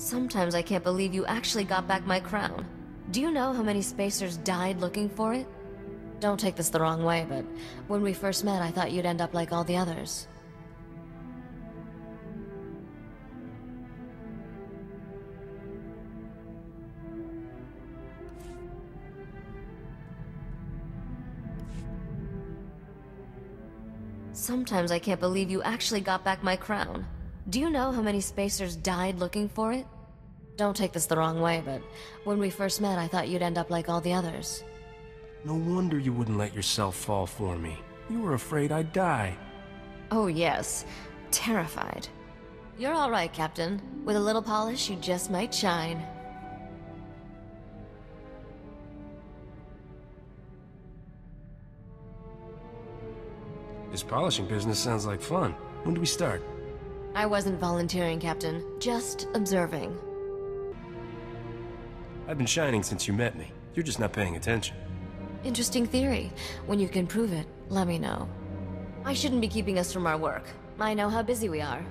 Sometimes I can't believe you actually got back my crown. Do you know how many spacers died looking for it? Don't take this the wrong way, but when we first met, I thought you'd end up like all the others. Sometimes I can't believe you actually got back my crown. Do you know how many spacers died looking for it? Don't take this the wrong way, but when we first met, I thought you'd end up like all the others. No wonder you wouldn't let yourself fall for me. You were afraid I'd die. Oh yes, terrified. You're all right, Captain. With a little polish, you just might shine. This polishing business sounds like fun. When do we start? I wasn't volunteering, Captain. Just observing. I've been shining since you met me. You're just not paying attention. Interesting theory. When you can prove it, let me know. I shouldn't be keeping us from our work. I know how busy we are.